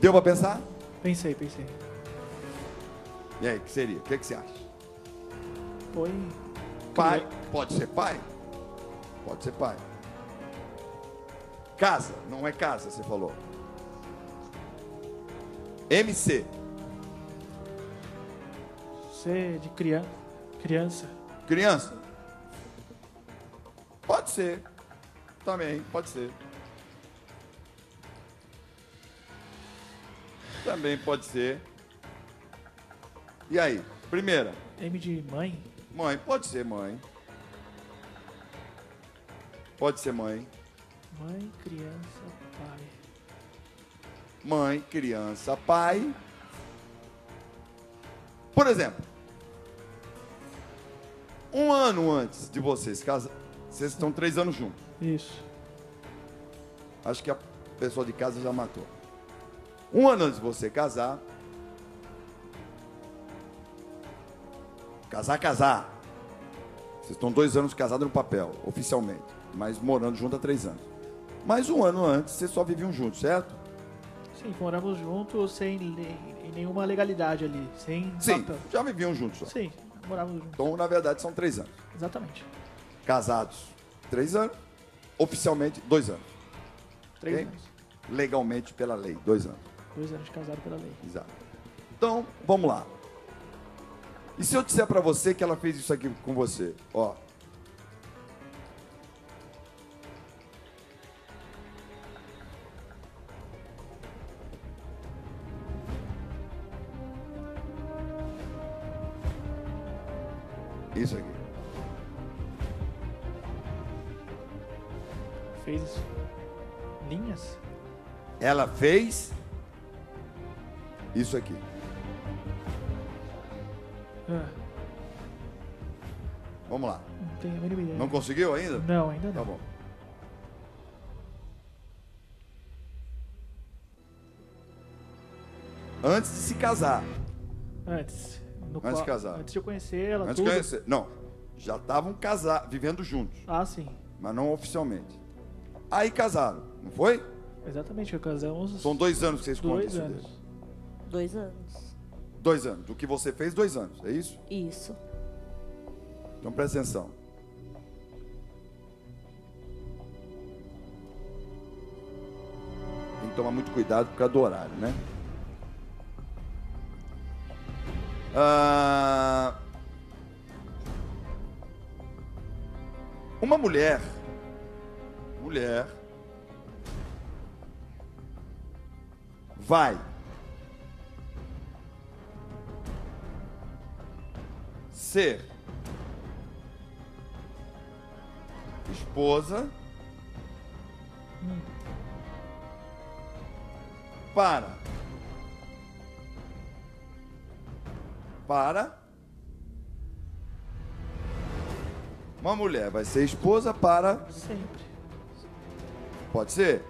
Deu pra pensar? Pensei, pensei. E aí, o que seria? O que, que você acha? Põe. Pai. Pode ser pai? Pode ser pai. Casa. Não é casa, você falou. MC. Ser de criança. Criança. Criança. Pode ser. Também, pode ser. Também pode ser. E aí? Primeira. M de mãe. Mãe, pode ser mãe. Pode ser mãe. Mãe, criança, pai. Mãe, criança, pai. Por exemplo, um ano antes de vocês casar, vocês estão três anos juntos. Isso. Acho que a pessoa de casa já matou. Um ano antes de você casar. Casar, casar. Vocês estão dois anos casados no papel, oficialmente. Mas morando junto há três anos. Mas um ano antes, vocês só viviam juntos, certo? Sim, moramos juntos sem nenhuma legalidade ali. Sem Sim, papel. já viviam juntos. Só. Sim, morávamos juntos. Então, na verdade, são três anos. Exatamente. Casados, três anos. Oficialmente, dois anos. Três Ok? anos. Legalmente, pela lei, dois anos. Dois anos de casado pela lei. Exato. Então, vamos lá. E se eu disser pra você que ela fez isso aqui com você? Ó. Isso aqui. Fez. Linhas? Ela fez isso aqui. Ah, Vamos lá. não tenho a mínima ideia. Não conseguiu ainda? Não, ainda Tá não. bom. Antes de se casar. Antes. No Antes de qual- casar. Antes de eu conhecer ela, Antes de tudo. conhecer. Não. Já estavam casados, vivendo juntos, Ah, sim. mas não oficialmente. Aí casaram, não foi? Exatamente, eu casamos São dois anos que vocês contam dois isso anos. Dois anos. Dois anos. Do que você fez, dois anos. É isso? Isso. Então presta atenção. Tem que tomar muito cuidado por causa do horário, né? Ah, uma mulher, mulher, vai ser esposa para para uma mulher vai ser esposa para Sempre. pode ser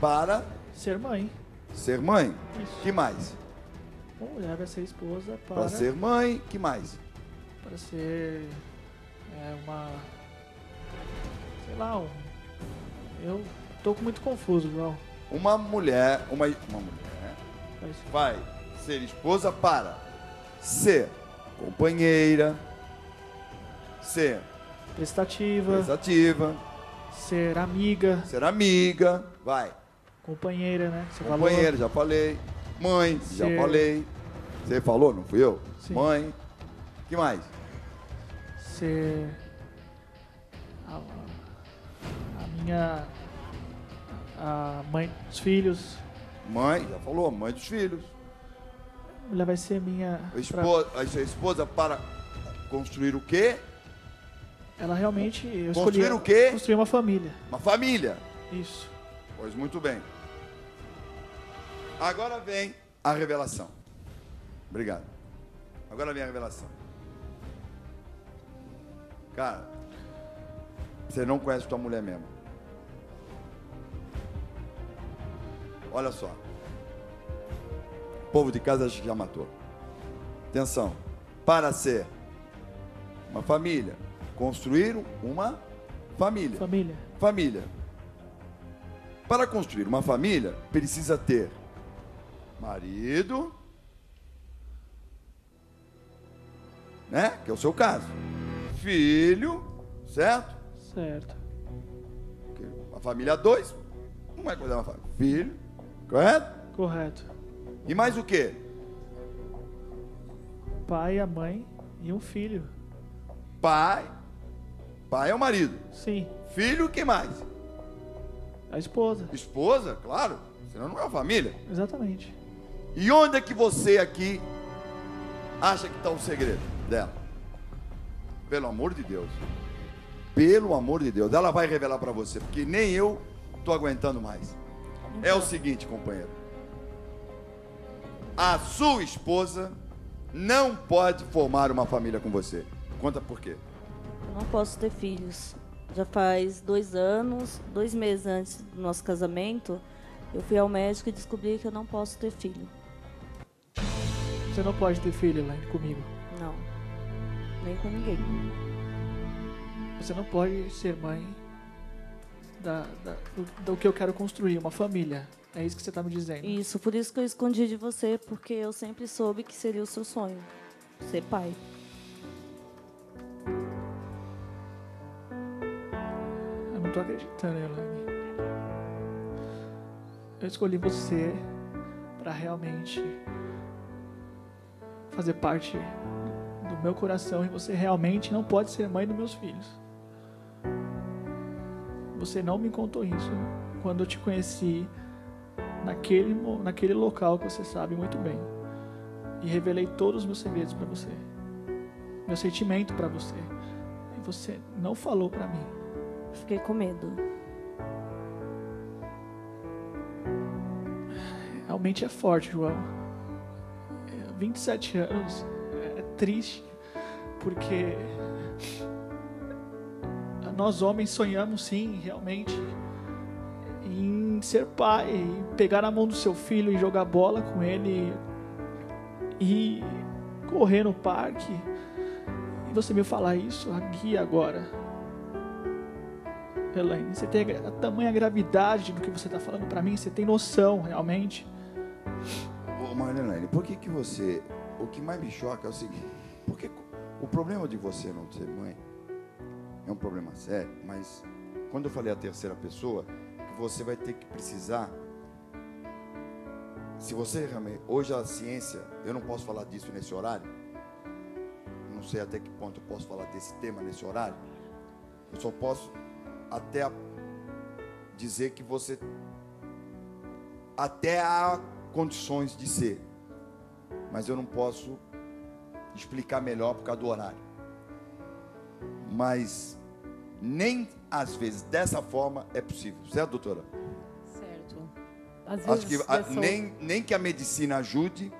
para Ser mãe. ser mãe Isso. que mais Uma mulher vai ser esposa para, para ser mãe que mais para ser é, uma. Sei lá, um. Eu tô muito confuso, João. uma mulher uma, uma mulher vai ser esposa para ser companheira, ser prestativa, prestativa, ser amiga, ser amiga, vai, companheira, né? Você companheira, já falei, mãe, já falei. Você falou, não fui eu? Sim. Mãe, que mais? Ser. A, a minha. A mãe dos filhos. Mãe, já falou, mãe dos filhos. A mulher vai ser minha. pra- Esposa, a sua esposa para construir o quê? Ela realmente. Eu Construir escolhi o quê? Construir uma família. Uma família. Isso. Pois muito bem. Agora vem a revelação. Obrigado. Agora vem a revelação. Cara, você não conhece tua mulher mesmo. Olha só. O povo de casa já matou. Atenção. Para ser uma família, construir uma família Família. família. Para construir uma família, precisa ter marido, né? Que é o seu caso. Filho, certo? Certo. A família dois, não vai cuidar da família. Filho, correto? Correto. E mais o quê? Pai, a mãe e um filho. Pai. Pai é o marido. Sim. Filho, o que mais? A esposa. Esposa, claro. Senão não é uma família. Exatamente. E onde é que você aqui acha que está o segredo dela? Pelo amor de Deus. Pelo amor de Deus. Ela vai revelar para você, porque nem eu estou aguentando mais. É o seguinte, companheiro. A sua esposa não pode formar uma família com você. Conta por quê. Eu não posso ter filhos. Já faz dois anos, dois meses antes do nosso casamento, eu fui ao médico e descobri que eu não posso ter filho. Você não pode ter filho, Elaine, comigo. Não. Nem com ninguém. Você não pode ser mãe da, da- do, do que eu quero construir, uma família. É isso que você está me dizendo. Isso, por isso que eu escondi de você, porque eu sempre soube que seria o seu sonho. Ser pai. Eu não tô acreditando, Elaine. Eu escolhi você para realmente fazer parte do meu coração e você realmente não pode ser mãe dos meus filhos. Você não me contou isso quando eu te conheci naquele, naquele local que você sabe muito bem. E revelei todos os meus segredos para você. Meu sentimento para você. E você não falou para mim. Fiquei com medo. Realmente é forte, João. É, 27 anos é triste, porque nós homens sonhamos sim, realmente, em ser pai, em pegar na mão do seu filho e jogar bola com ele e correr no parque. E você me falar isso aqui agora. Elaine, você tem a tamanha gravidade do que você está falando para mim? Você tem noção, realmente? Marilene, por que que você... O que mais me choca é o seguinte. Porque o problema de você não ser mãe é um problema sério, mas quando eu falei a terceira pessoa, que você vai ter que precisar... Se você realmente... Hoje a ciência, eu não posso falar disso nesse horário. Não sei até que ponto eu posso falar desse tema nesse horário. Eu só posso até a- dizer que você até há condições de ser, mas eu não posso explicar melhor por causa do horário. Mas nem às vezes dessa forma é possível, certo, doutora? Certo. Às Acho vezes que a- pessoa- nem, nem que a medicina ajude,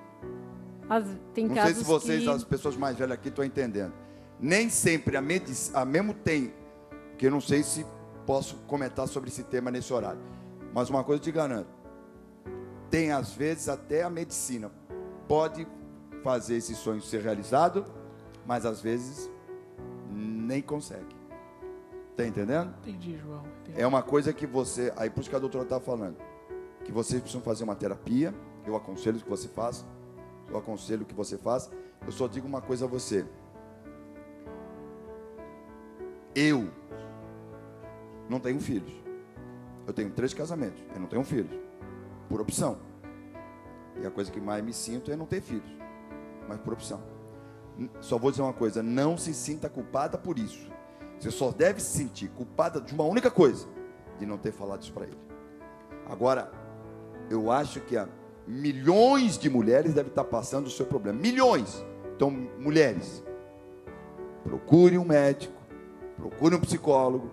as- tem não casos sei se vocês, que... as pessoas mais velhas aqui, estão entendendo. Nem sempre a medicina, mesmo tem, que eu não sei se posso comentar sobre esse tema nesse horário, mas uma coisa eu te garanto: tem às vezes até a medicina pode fazer esse sonho ser realizado, mas às vezes nem consegue. Tá entendendo? Entendi, João. Entendi. É uma coisa que você, aí por isso que a doutora está falando, que vocês precisam fazer uma terapia. Eu aconselho que você faça. Eu aconselho que você faça. Eu só digo uma coisa a você. Eu não tenho filhos. Eu tenho três casamentos. Eu não tenho filhos. Por opção. E a coisa que mais me sinto é não ter filhos. Mas por opção. Só vou dizer uma coisa: não se sinta culpada por isso. Você só deve se sentir culpada de uma única coisa: de não ter falado isso para ele. Agora, eu acho que milhões de mulheres devem estar passando o seu problema. Milhões. Então, mulheres, procure um médico, procure um psicólogo,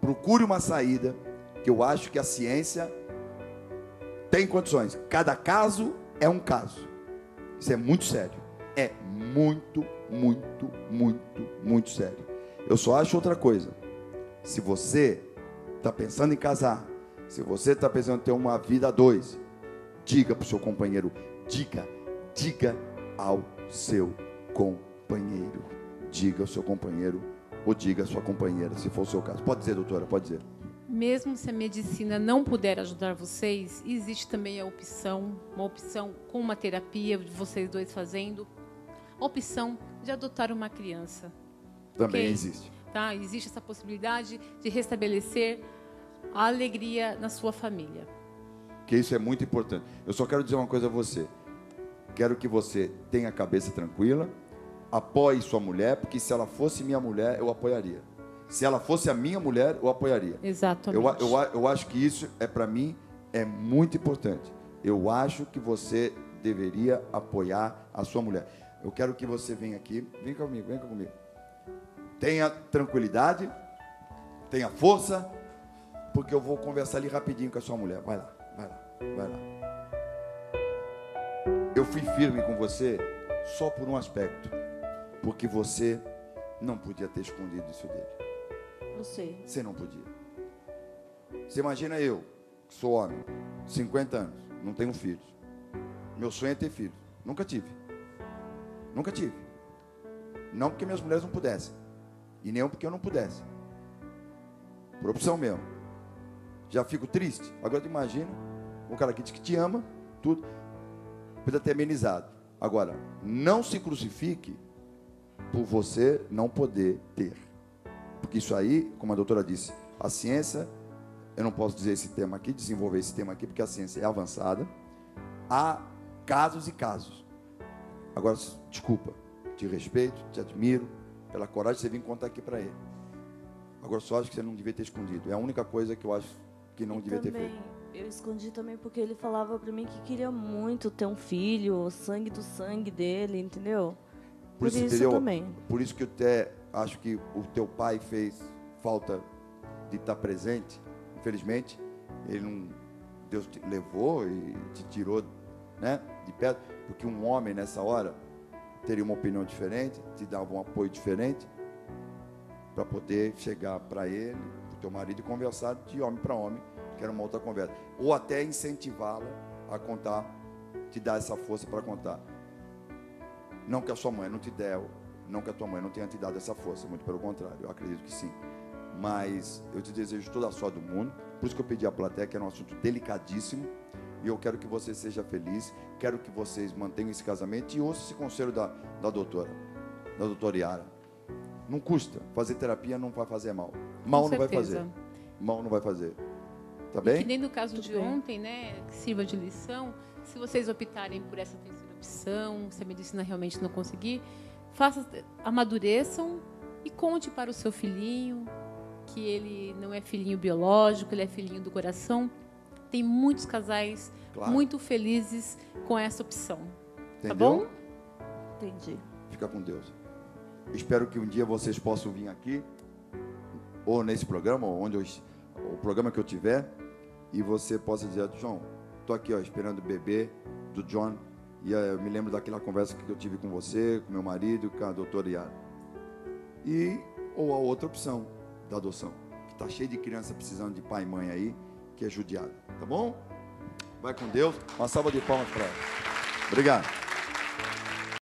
procure uma saída, que eu acho que a ciência tem condições. Cada caso é um caso. Isso é muito sério. É muito, muito, muito, muito sério. Eu só acho outra coisa. Se você está pensando em casar, se você está pensando em ter uma vida a dois, diga para o seu companheiro, diga, diga ao seu companheiro. Diga ao seu companheiro ou diga à sua companheira, se for o seu caso. Pode dizer, doutora, pode dizer. Mesmo se a medicina não puder ajudar vocês, existe também a opção, uma opção com uma terapia de vocês dois fazendo, a opção de adotar uma criança. Também Ok. existe. Tá? Existe essa possibilidade de restabelecer a alegria na sua família. Que isso é muito importante. Eu só quero dizer uma coisa a você. Quero que você tenha a cabeça tranquila, apoie sua mulher, porque se ela fosse minha mulher, eu apoiaria. Se ela fosse a minha mulher, eu apoiaria. Exatamente. Eu, eu, eu acho que isso é para mim é muito importante. Eu acho que você deveria apoiar a sua mulher. Eu quero que você venha aqui, vem comigo, vem comigo. Tenha tranquilidade, tenha força, porque eu vou conversar ali rapidinho com a sua mulher. Vai lá, vai lá, vai lá. Eu fui firme com você só por um aspecto, porque você não podia ter escondido isso dele. Eu sei. Você não podia. Você imagina eu, que sou homem, 50 anos, não tenho filhos. Meu sonho é ter filhos. Nunca tive. Nunca tive. Não porque minhas mulheres não pudessem. E nem porque eu não pudesse. Por opção mesmo. Já fico triste. Agora tu imagina, um cara que diz que te ama, tudo. Precisa ter amenizado. Agora, não se crucifique por você não poder ter. Porque isso aí, como a doutora disse, a ciência, eu não posso dizer esse tema aqui, desenvolver esse tema aqui, porque a ciência é avançada. Há casos e casos. Agora, desculpa, te respeito, te admiro pela coragem de você vir contar aqui para ele. Agora, só acho que você não devia ter escondido. É a única coisa que eu acho que não E devia ter também, feito. Eu escondi também porque ele falava pra mim que queria muito ter um filho, sangue do sangue dele, entendeu? Por, isso, entendeu? também. Por isso que eu até acho que o teu pai fez falta de estar presente. Infelizmente, ele não. Deus te levou e te tirou né, de perto, porque um homem nessa hora teria uma opinião diferente, te dava um apoio diferente, para poder chegar para ele, para o teu marido e conversar de homem para homem, que era uma outra conversa. Ou até incentivá-la a contar, te dar essa força para contar. Não que a sua mãe não te deu, não que a tua mãe não tenha te dado essa força, muito pelo contrário, eu acredito que sim. Mas eu te desejo toda a sorte do mundo, por isso que eu pedi à plateia, que era um assunto delicadíssimo, e eu quero que você seja feliz, quero que vocês mantenham esse casamento e ouça esse conselho da, da doutora, da doutora Yara. Não custa, fazer terapia não vai fazer mal. Mal não vai certeza. fazer. Mal não vai fazer. Tá E que bem? nem no caso Tudo de bem. ontem, né, que sirva de lição, se vocês optarem por essa terceira opção, se a medicina realmente não conseguir, faça, amadureçam e conte para o seu filhinho que ele não é filhinho biológico, ele é filhinho do coração. Tem muitos casais Claro. muito felizes com essa opção. Entendeu? Tá bom? Entendi. Fica com Deus. Espero que um dia vocês possam vir aqui, ou nesse programa, ou onde eu, o programa que eu tiver, e você possa dizer, João, tô aqui ó, esperando o bebê do John, e eh, eu me lembro daquela conversa que eu tive com você, com meu marido, com a doutora Yara. E, ou a outra opção, da adoção, que está cheio de criança precisando de pai e mãe aí, que é judiado, tá bom? Vai com Deus, uma salva de palmas para ela. Obrigado.